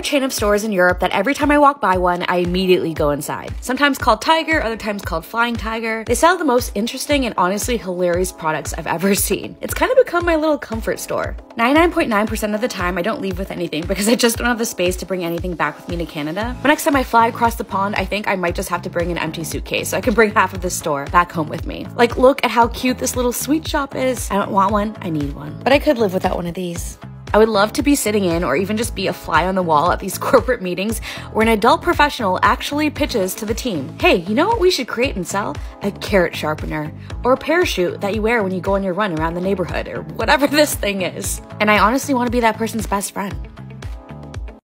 chain of stores in Europe that every time I walk by one, I immediately go inside. Sometimes called Tiger, other times called Flying Tiger. They sell the most interesting and honestly hilarious products I've ever seen. It's kind of become my little comfort store. 99.9% of the time, I don't leave with anything because I just don't have the space to bring anything back with me to Canada. But next time I fly across the pond, I think I might just have to bring an empty suitcase so I can bring half of the store back home with me. Like, look at how cute this little sweet shop is. I don't want one, I need one. But I could live without one of these. I would love to be sitting in or even just be a fly on the wall at these corporate meetings where an adult professional actually pitches to the team hey, you know what we should create and sell? A carrot sharpener or a parachute that you wear when you go on your run around the neighborhood or whatever this thing is. And I honestly want to be that person's best friend.